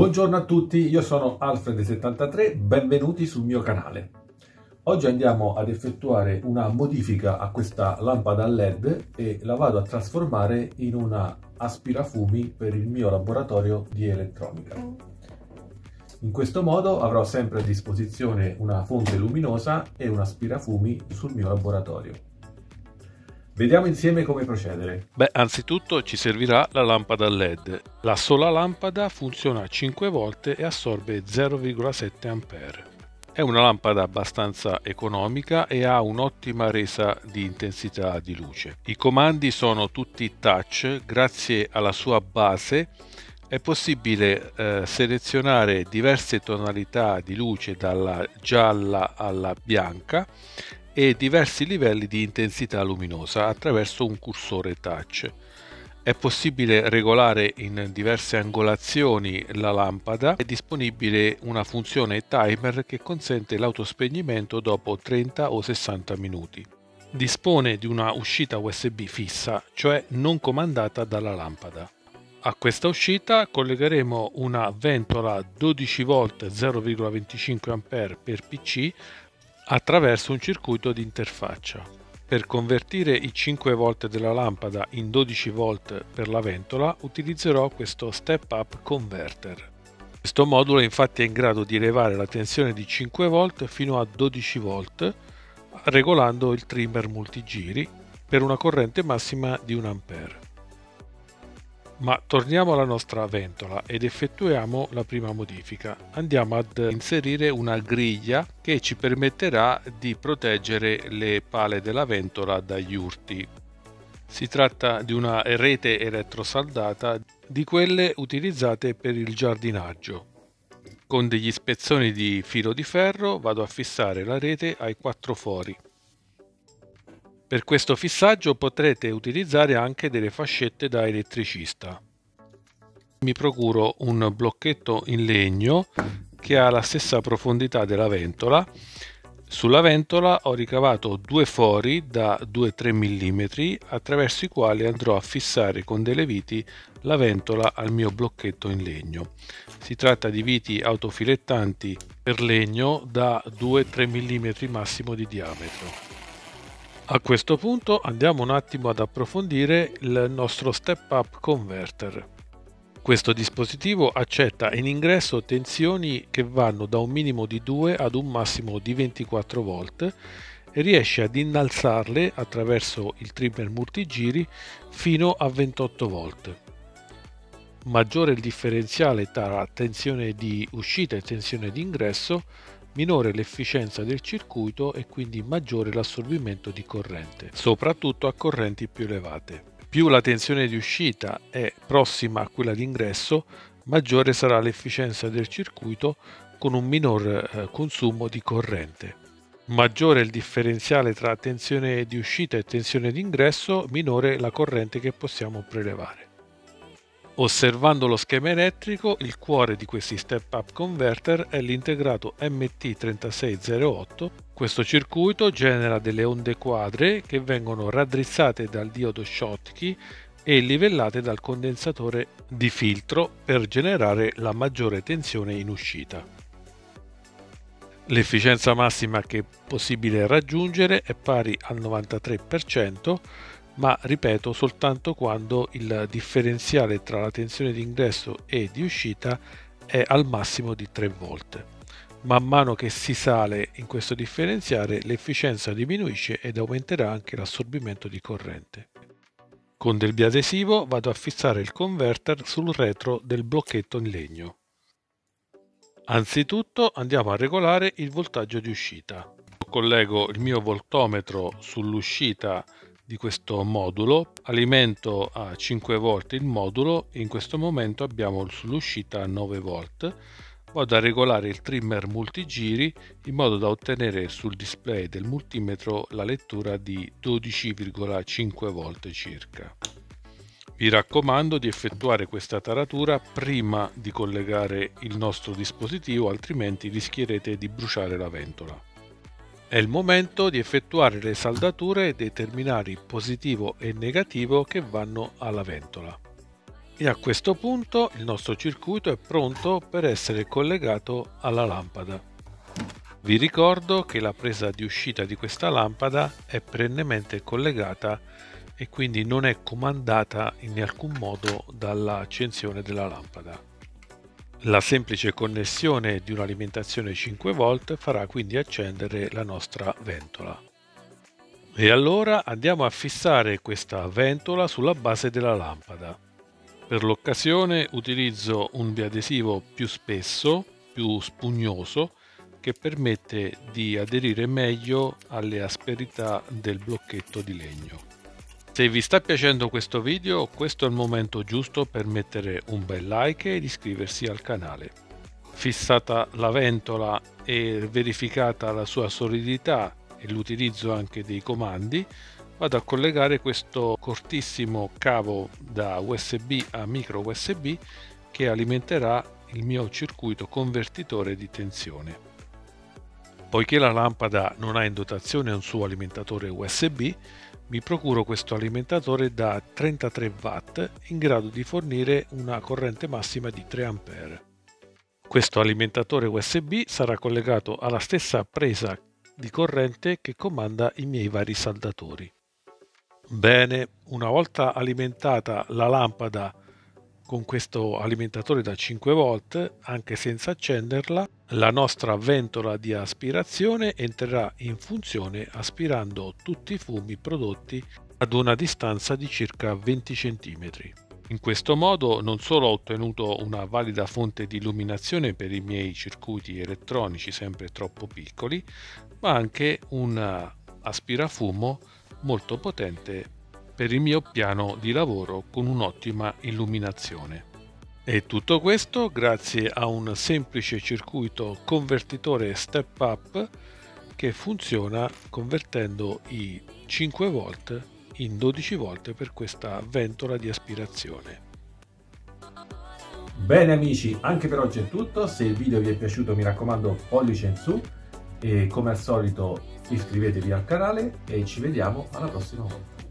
Buongiorno a tutti, io sono Alfred73, benvenuti sul mio canale. Oggi andiamo ad effettuare una modifica a questa lampada LED e la vado a trasformare in una aspirafumi per il mio laboratorio di elettronica. In questo modo avrò sempre a disposizione una fonte luminosa e un aspirafumi sul mio laboratorio. Vediamo insieme come procedere. Beh, anzitutto ci servirà la lampada LED. La sola lampada funziona 5 volte e assorbe 0,7 A. È una lampada abbastanza economica e ha un'ottima resa di intensità di luce. I comandi sono tutti touch, grazie alla sua base è possibile eh, selezionare diverse tonalità di luce dalla gialla alla bianca e diversi livelli di intensità luminosa attraverso un cursore touch. È possibile regolare in diverse angolazioni la lampada, è disponibile una funzione timer che consente l'autospegnimento dopo 30 o 60 minuti. Dispone di una uscita USB fissa, cioè non comandata dalla lampada. A questa uscita collegheremo una ventola 12 V 0,25 A per PC attraverso un circuito di interfaccia. Per convertire i 5 V della lampada in 12 V per la ventola utilizzerò questo Step Up Converter. Questo modulo infatti è in grado di elevare la tensione di 5 V fino a 12 V regolando il trimmer multigiri per una corrente massima di 1 A. Ma torniamo alla nostra ventola ed effettuiamo la prima modifica. Andiamo ad inserire una griglia che ci permetterà di proteggere le pale della ventola dagli urti. Si tratta di una rete elettrosaldata di quelle utilizzate per il giardinaggio. Con degli spezzoni di filo di ferro vado a fissare la rete ai quattro fori. Per questo fissaggio potrete utilizzare anche delle fascette da elettricista. Mi procuro un blocchetto in legno che ha la stessa profondità della ventola. Sulla ventola ho ricavato due fori da 2-3 mm attraverso i quali andrò a fissare con delle viti la ventola al mio blocchetto in legno. Si tratta di viti autofilettanti per legno da 2-3 mm massimo di diametro. A questo punto andiamo un attimo ad approfondire il nostro Step Up Converter. Questo dispositivo accetta in ingresso tensioni che vanno da un minimo di 2 ad un massimo di 24 volt e riesce ad innalzarle attraverso il trimmer multigiri fino a 28 volt. Maggiore il differenziale tra tensione di uscita e tensione di ingresso, minore l'efficienza del circuito e quindi maggiore l'assorbimento di corrente, soprattutto a correnti più elevate. Più la tensione di uscita è prossima a quella di ingresso, maggiore sarà l'efficienza del circuito con un minor eh, consumo di corrente. Maggiore il differenziale tra tensione di uscita e tensione di ingresso, minore la corrente che possiamo prelevare. Osservando lo schema elettrico, il cuore di questi step-up converter è l'integrato MT3608. Questo circuito genera delle onde quadre che vengono raddrizzate dal diodo Schottky e livellate dal condensatore di filtro per generare la maggiore tensione in uscita. L'efficienza massima che è possibile raggiungere è pari al 93%, ma ripeto soltanto quando il differenziale tra la tensione di ingresso e di uscita è al massimo di 3 volt. Man mano che si sale in questo differenziale l'efficienza diminuisce ed aumenterà anche l'assorbimento di corrente. Con del biadesivo vado a fissare il converter sul retro del blocchetto in legno. Anzitutto andiamo a regolare il voltaggio di uscita. Collego il mio voltometro sull'uscita di questo modulo alimento a 5 volt il modulo in questo momento abbiamo sull'uscita a 9 volt. Vado a regolare il trimmer multigiri in modo da ottenere sul display del multimetro la lettura di 12,5 volt circa. Vi raccomando di effettuare questa taratura prima di collegare il nostro dispositivo altrimenti rischierete di bruciare la ventola è il momento di effettuare le saldature dei terminali positivo e negativo che vanno alla ventola. e a questo punto il nostro circuito è pronto per essere collegato alla lampada. Vi ricordo che la presa di uscita di questa lampada è perennemente collegata e quindi non è comandata in alcun modo dall'accensione della lampada. La semplice connessione di un'alimentazione 5 volt farà quindi accendere la nostra ventola. E allora andiamo a fissare questa ventola sulla base della lampada. Per l'occasione utilizzo un biadesivo più spesso, più spugnoso, che permette di aderire meglio alle asperità del blocchetto di legno. Se vi sta piacendo questo video, questo è il momento giusto per mettere un bel like ed iscriversi al canale. Fissata la ventola e verificata la sua solidità e l'utilizzo anche dei comandi, vado a collegare questo cortissimo cavo da USB a micro USB che alimenterà il mio circuito convertitore di tensione. Poiché la lampada non ha in dotazione un suo alimentatore USB, mi procuro questo alimentatore da 33 watt in grado di fornire una corrente massima di 3 A. Questo alimentatore USB sarà collegato alla stessa presa di corrente che comanda i miei vari saldatori. Bene, una volta alimentata la lampada con questo alimentatore da 5 volt, anche senza accenderla, la nostra ventola di aspirazione entrerà in funzione aspirando tutti i fumi prodotti ad una distanza di circa 20 cm. In questo modo non solo ho ottenuto una valida fonte di illuminazione per i miei circuiti elettronici sempre troppo piccoli, ma anche un aspirafumo molto potente per il mio piano di lavoro con un'ottima illuminazione. E tutto questo grazie a un semplice circuito convertitore step up che funziona convertendo i 5 volt in 12 volt per questa ventola di aspirazione. Bene amici, anche per oggi è tutto, se il video vi è piaciuto mi raccomando pollice in su e come al solito iscrivetevi al canale e ci vediamo alla prossima volta.